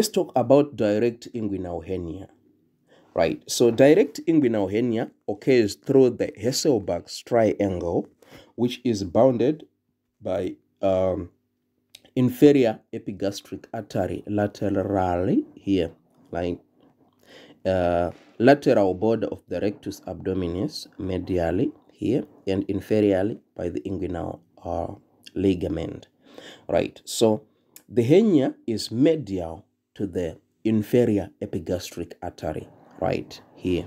Let's talk about direct inguinal hernia. Right, so direct inguinal hernia occurs through the Hesselbach's triangle, which is bounded by um, inferior epigastric artery laterally here, like uh, lateral border of the rectus abdominis medially here and inferiorly by the inguinal uh, ligament. Right, so the hernia is medial to the inferior epigastric artery right here.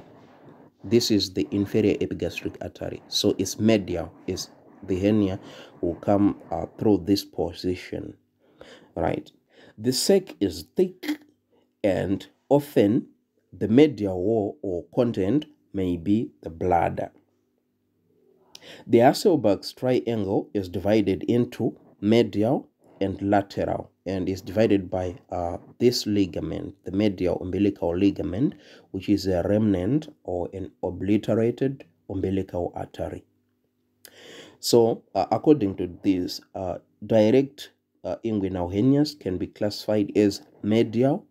This is the inferior epigastric artery. So it's medial, is the hernia will come uh, through this position, right? The sac is thick and often the medial wall or content may be the bladder. The Hesselbach's triangle is divided into medial and lateral and is divided by uh, this ligament, the medial umbilical ligament, which is a remnant or an obliterated umbilical artery. So, uh, according to this, uh, direct uh, inguinal hernias can be classified as medial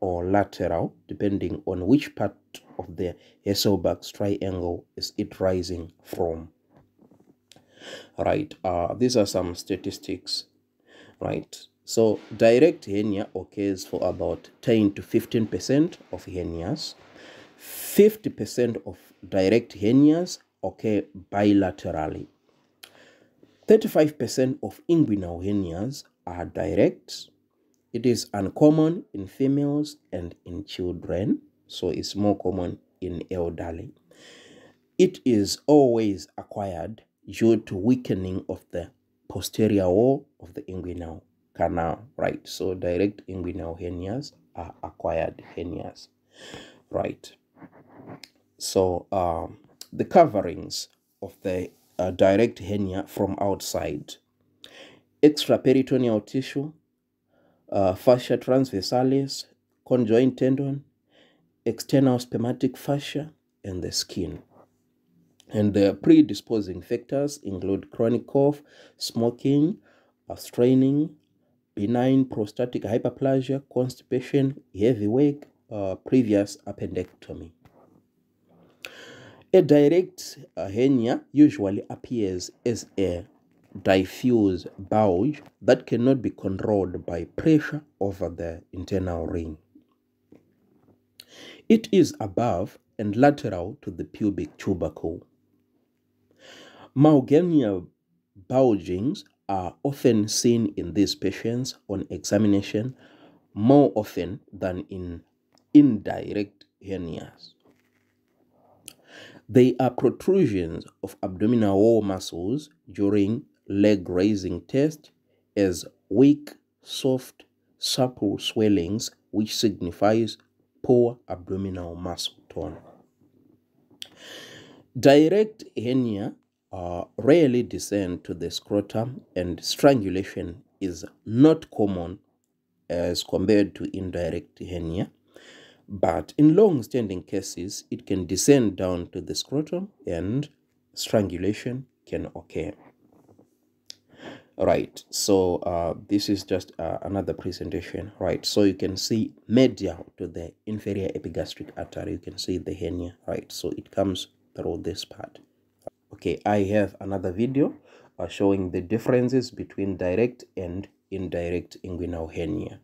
or lateral, depending on which part of the Hesselbach's triangle is it rising from. Right, uh, these are some statistics right? So direct hernia occurs for about 10 to 15 percent of hernias. 50 percent of direct hernias occur bilaterally. 35 percent of inguinal hernias are direct. It is uncommon in females and in children so it's more common in elderly. It is always acquired due to weakening of the posterior wall of the inguinal canal, right? So direct inguinal hernias are acquired hernias, right? So um, the coverings of the uh, direct hernia from outside, extraperitoneal tissue, uh, fascia transversalis, conjoint tendon, external spermatic fascia, and the skin. And the predisposing factors include chronic cough, smoking, straining, benign prostatic hyperplasia, constipation, heavy work, uh, previous appendectomy. A direct uh, hernia usually appears as a diffuse bulge that cannot be controlled by pressure over the internal ring. It is above and lateral to the pubic tubercle. Malgaigne's bulgings are often seen in these patients on examination more often than in indirect hernias. They are protrusions of abdominal wall muscles during leg raising test as weak, soft, supple swellings which signifies poor abdominal muscle tone. Direct hernia uh, rarely descend to the scrotum and strangulation is not common as compared to indirect hernia. But in long-standing cases it can descend down to the scrotum and strangulation can occur. Right so uh, this is just uh, another presentation. Right so you can see medial to the inferior epigastric artery. You can see the hernia. Right so it comes through this part okay i have another video uh, showing the differences between direct and indirect inguinal hernia